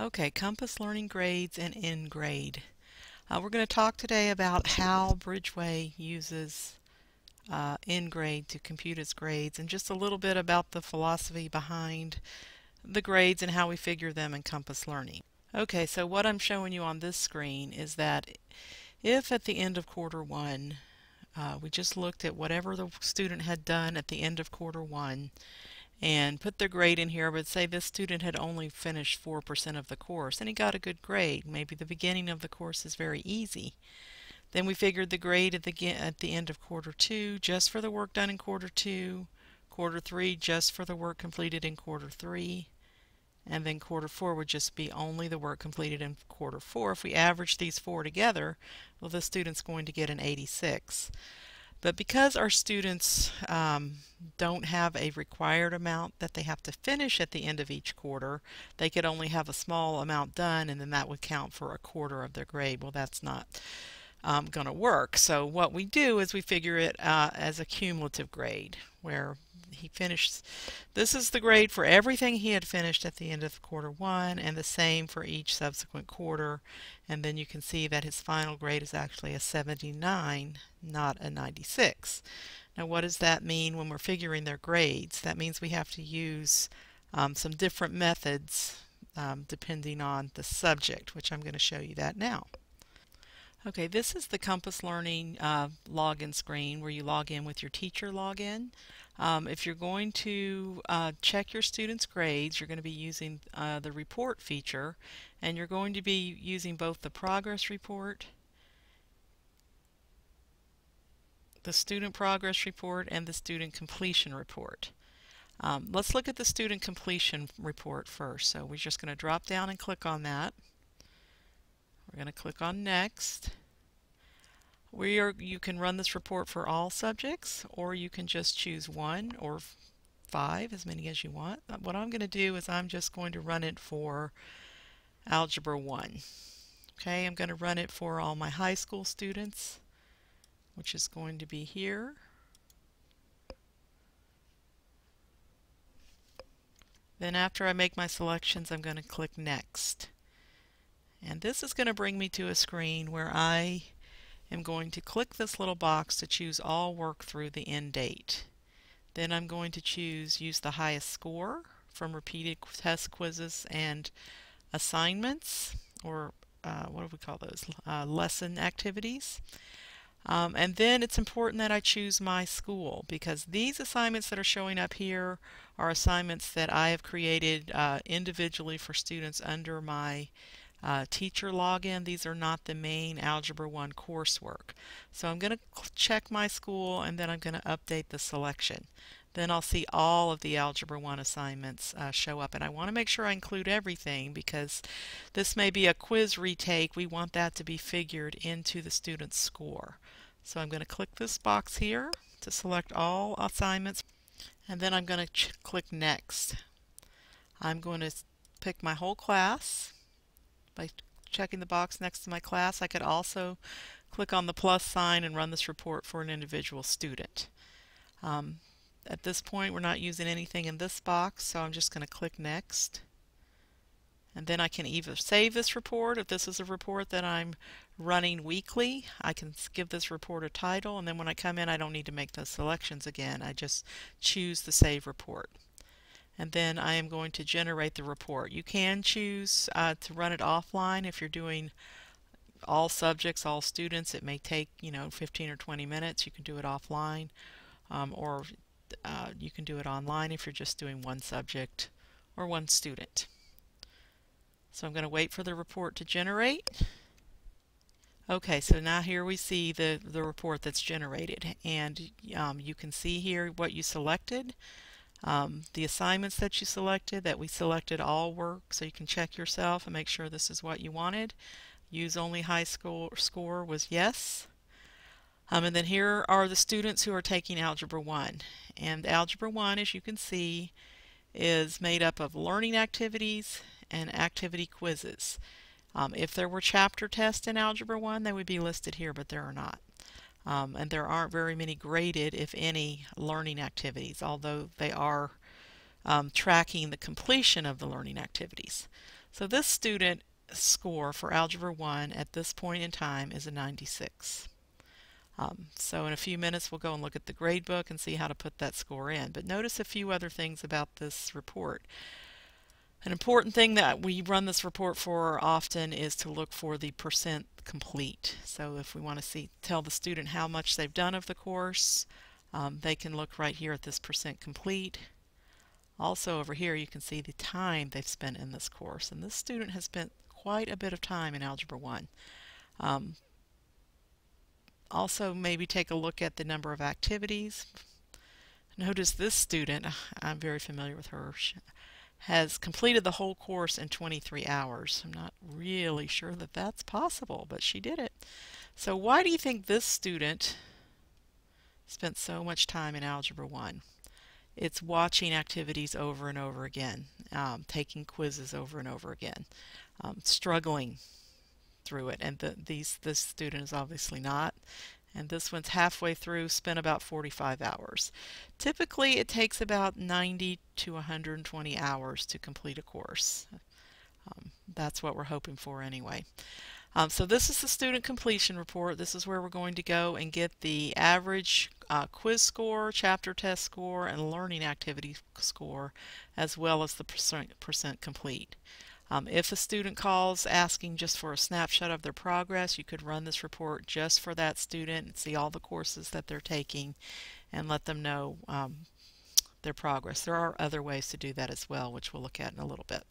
Okay, Compass Learning Grades and Engrade. Uh, we're going to talk today about how Bridgeway uses uh, Engrade to compute its grades and just a little bit about the philosophy behind the grades and how we figure them in Compass Learning. Okay, so what I'm showing you on this screen is that if at the end of quarter one uh, we just looked at whatever the student had done at the end of quarter one and put their grade in here, but say this student had only finished 4% of the course and he got a good grade. Maybe the beginning of the course is very easy. Then we figured the grade at the, at the end of quarter two just for the work done in quarter two, quarter three just for the work completed in quarter three, and then quarter four would just be only the work completed in quarter four. If we average these four together, well, the student's going to get an 86. But because our students um, don't have a required amount that they have to finish at the end of each quarter, they could only have a small amount done and then that would count for a quarter of their grade. Well, that's not um, going to work. So what we do is we figure it uh, as a cumulative grade where he finished this is the grade for everything he had finished at the end of quarter one and the same for each subsequent quarter. And then you can see that his final grade is actually a 79 not a 96 now what does that mean when we're figuring their grades? That means we have to use um, some different methods um, depending on the subject which I'm going to show you that now Okay, this is the Compass Learning uh, login screen where you log in with your teacher login. Um, if you're going to uh, check your students' grades, you're going to be using uh, the report feature and you're going to be using both the progress report, the student progress report, and the student completion report. Um, let's look at the student completion report first. So we're just going to drop down and click on that. We're going to click on next. We are, you can run this report for all subjects or you can just choose one or five, as many as you want. Uh, what I'm going to do is I'm just going to run it for Algebra 1. Okay, I'm going to run it for all my high school students, which is going to be here. Then after I make my selections, I'm going to click Next. And this is going to bring me to a screen where I am going to click this little box to choose all work through the end date. Then I'm going to choose use the highest score from repeated test quizzes and assignments or uh, what do we call those uh, lesson activities um, and then it's important that I choose my school because these assignments that are showing up here are assignments that I have created uh, individually for students under my uh, teacher login. These are not the main Algebra 1 coursework. So I'm going to check my school and then I'm going to update the selection. Then I'll see all of the Algebra 1 assignments uh, show up. And I want to make sure I include everything because this may be a quiz retake. We want that to be figured into the student's score. So I'm going to click this box here to select all assignments. And then I'm going to click Next. I'm going to pick my whole class by checking the box next to my class. I could also click on the plus sign and run this report for an individual student. Um, at this point we're not using anything in this box so I'm just going to click next and then I can either save this report if this is a report that I'm running weekly I can give this report a title and then when I come in I don't need to make those selections again I just choose the save report and then I am going to generate the report. You can choose uh, to run it offline if you're doing all subjects, all students. It may take you know 15 or 20 minutes. You can do it offline um, or uh, you can do it online if you're just doing one subject or one student. So I'm going to wait for the report to generate. Okay, so now here we see the, the report that's generated and um, you can see here what you selected. Um, the assignments that you selected, that we selected all work, so you can check yourself and make sure this is what you wanted. Use only high score, score was yes. Um, and then here are the students who are taking Algebra 1. And Algebra 1, as you can see, is made up of learning activities and activity quizzes. Um, if there were chapter tests in Algebra 1, they would be listed here, but there are not. Um, and there aren't very many graded, if any, learning activities, although they are um, tracking the completion of the learning activities. So this student score for Algebra 1 at this point in time is a 96. Um, so in a few minutes we'll go and look at the gradebook and see how to put that score in. But notice a few other things about this report. An important thing that we run this report for often is to look for the percent complete. So if we want to see tell the student how much they've done of the course, um, they can look right here at this percent complete. Also over here you can see the time they've spent in this course and this student has spent quite a bit of time in Algebra 1. Um, also maybe take a look at the number of activities. Notice this student, I'm very familiar with her, has completed the whole course in 23 hours. I'm not really sure that that's possible, but she did it. So why do you think this student spent so much time in Algebra 1? It's watching activities over and over again, um, taking quizzes over and over again, um, struggling through it. And the, these this student is obviously not. And this one's halfway through, spent about 45 hours. Typically, it takes about 90 to 120 hours to complete a course. Um, that's what we're hoping for anyway. Um, so this is the student completion report. This is where we're going to go and get the average uh, quiz score, chapter test score, and learning activity score, as well as the percent, percent complete. Um, if a student calls asking just for a snapshot of their progress, you could run this report just for that student and see all the courses that they're taking and let them know um, their progress. There are other ways to do that as well, which we'll look at in a little bit.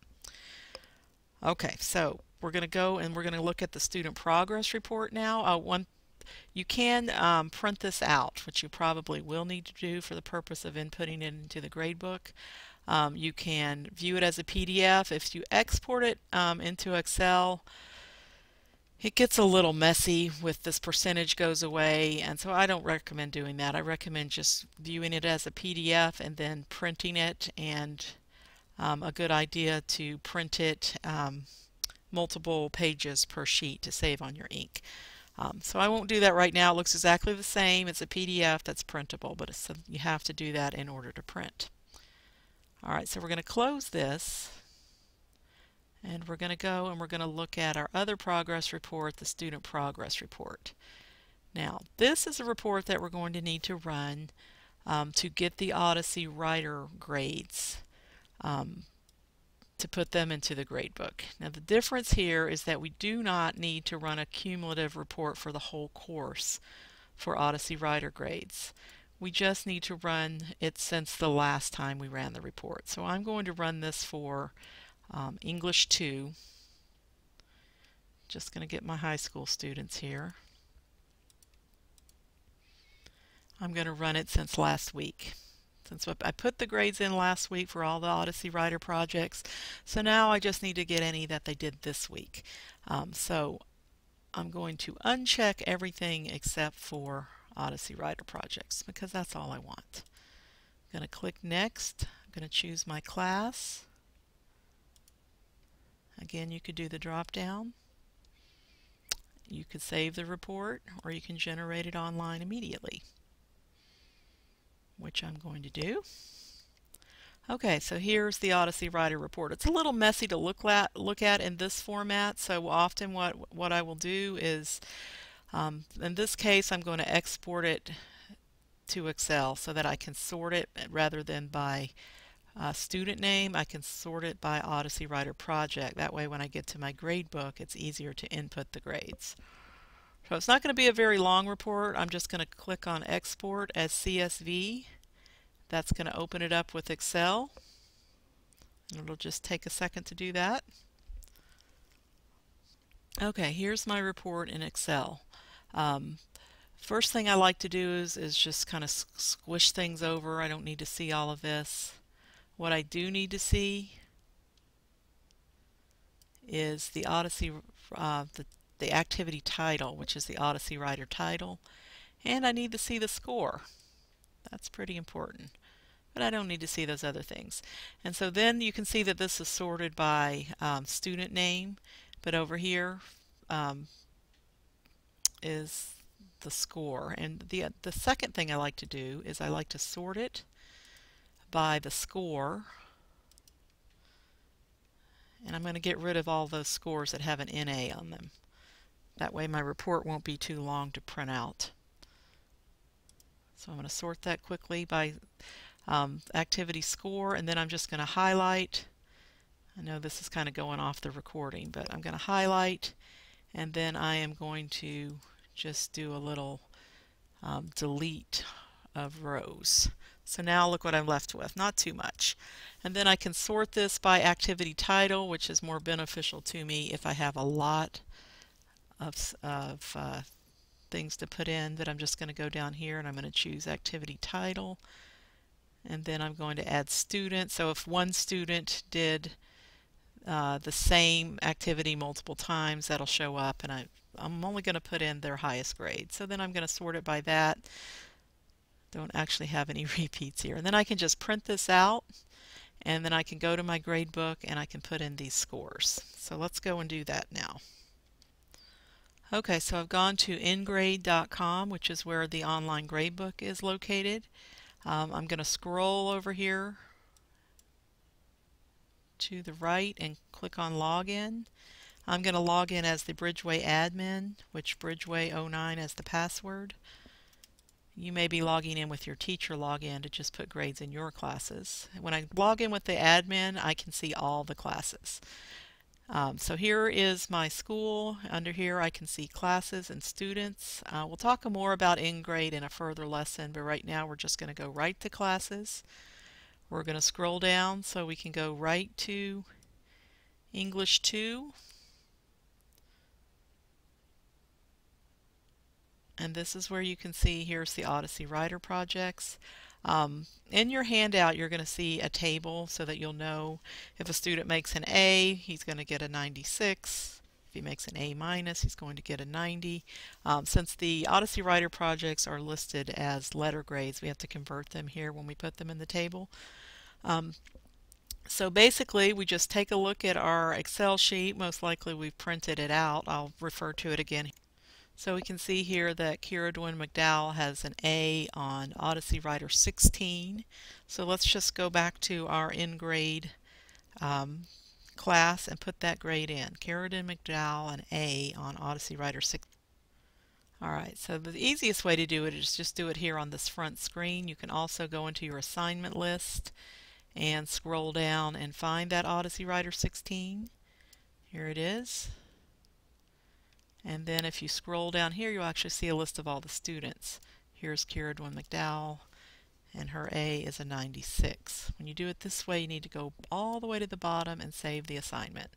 Okay, so we're going to go and we're going to look at the student progress report now. Uh, one, you can um, print this out, which you probably will need to do for the purpose of inputting it into the gradebook. Um, you can view it as a PDF. If you export it um, into Excel, it gets a little messy with this percentage goes away and so I don't recommend doing that. I recommend just viewing it as a PDF and then printing it and um, a good idea to print it um, multiple pages per sheet to save on your ink. Um, so I won't do that right now. It looks exactly the same. It's a PDF that's printable, but you have to do that in order to print. All right, so we're going to close this and we're going to go and we're going to look at our other progress report, the student progress report. Now, this is a report that we're going to need to run um, to get the Odyssey Writer grades, um, to put them into the gradebook. Now, the difference here is that we do not need to run a cumulative report for the whole course for Odyssey Writer grades. We just need to run it since the last time we ran the report. So I'm going to run this for um, English 2. Just going to get my high school students here. I'm going to run it since last week. Since I put the grades in last week for all the Odyssey Writer projects, so now I just need to get any that they did this week. Um, so I'm going to uncheck everything except for Odyssey Writer projects because that's all I want. I'm going to click Next. I'm going to choose my class. Again, you could do the drop down. You could save the report or you can generate it online immediately, which I'm going to do. Okay, so here's the Odyssey Writer report. It's a little messy to look at, look at in this format, so often what, what I will do is um, in this case, I'm going to export it to Excel so that I can sort it rather than by uh, student name. I can sort it by Odyssey Writer project. That way when I get to my grade book, it's easier to input the grades. So it's not going to be a very long report. I'm just going to click on Export as CSV. That's going to open it up with Excel. It'll just take a second to do that. Okay, here's my report in Excel. Um, first thing I like to do is, is just kind of squish things over. I don't need to see all of this. What I do need to see is the Odyssey, uh, the, the activity title, which is the Odyssey Writer title, and I need to see the score. That's pretty important. But I don't need to see those other things. And so then you can see that this is sorted by um, student name, but over here, um, is the score. And the, the second thing I like to do is I like to sort it by the score. And I'm going to get rid of all those scores that have an NA on them. That way my report won't be too long to print out. So I'm going to sort that quickly by um, activity score and then I'm just going to highlight. I know this is kind of going off the recording, but I'm going to highlight and then I am going to just do a little um, delete of rows. So now look what I'm left with, not too much. And then I can sort this by activity title, which is more beneficial to me if I have a lot of, of uh, things to put in that I'm just going to go down here and I'm going to choose activity title and then I'm going to add student. So if one student did uh, the same activity multiple times, that'll show up and I, I'm only going to put in their highest grade. So then I'm going to sort it by that. Don't actually have any repeats here. And then I can just print this out and then I can go to my grade book and I can put in these scores. So let's go and do that now. Okay, so I've gone to engrade.com, which is where the online gradebook is located. Um, I'm going to scroll over here to the right and click on login. I'm going to log in as the Bridgeway admin, which Bridgeway09 as the password. You may be logging in with your teacher login to just put grades in your classes. When I log in with the admin, I can see all the classes. Um, so here is my school. Under here I can see classes and students. Uh, we'll talk more about Engrade in a further lesson, but right now we're just going to go right to classes. We're going to scroll down so we can go right to English 2. And this is where you can see here's the Odyssey Writer projects. Um, in your handout, you're going to see a table so that you'll know if a student makes an A, he's going to get a 96. He makes an A minus, he's going to get a 90. Um, since the Odyssey Writer projects are listed as letter grades, we have to convert them here when we put them in the table. Um, so basically, we just take a look at our Excel sheet. Most likely we've printed it out. I'll refer to it again so we can see here that Kira Dwin McDowell has an A on Odyssey Writer 16. So let's just go back to our Engrade um, class and put that grade in. Dwin McDowell an A on Odyssey Writer 6. Alright, so the easiest way to do it is just do it here on this front screen. You can also go into your assignment list and scroll down and find that Odyssey Writer 16. Here it is. And then if you scroll down here, you'll actually see a list of all the students. Here's Kieradwin McDowell, and her A is a 96. When you do it this way, you need to go all the way to the bottom and save the assignment.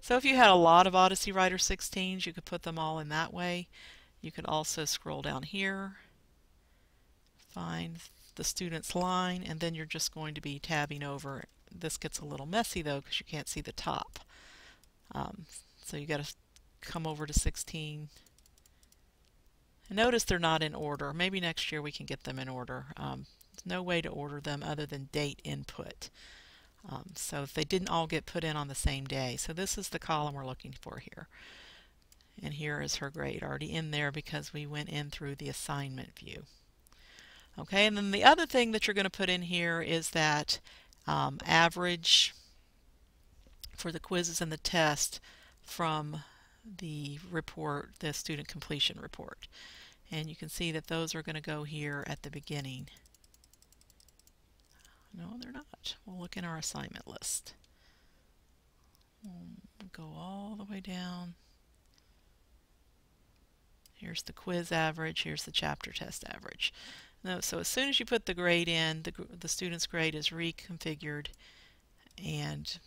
So if you had a lot of Odyssey Writer 16s, you could put them all in that way. You could also scroll down here, find the student's line, and then you're just going to be tabbing over. This gets a little messy though because you can't see the top. Um, so you got to come over to 16. Notice they're not in order. Maybe next year we can get them in order. Um, no way to order them other than date input. Um, so if they didn't all get put in on the same day. So this is the column we're looking for here. And here is her grade already in there because we went in through the assignment view. Okay, and then the other thing that you're going to put in here is that um, average for the quizzes and the test from the report, the student completion report. And you can see that those are going to go here at the beginning. No, they're not. We'll look in our assignment list. We'll go all the way down. Here's the quiz average, here's the chapter test average. No, so as soon as you put the grade in, the, the student's grade is reconfigured and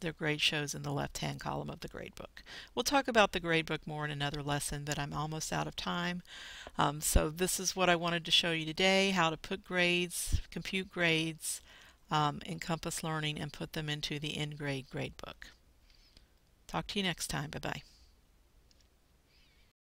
their grade shows in the left-hand column of the gradebook. We'll talk about the gradebook more in another lesson, but I'm almost out of time. Um, so this is what I wanted to show you today, how to put grades, compute grades um, in Compass Learning and put them into the Engrade gradebook. Talk to you next time. Bye-bye.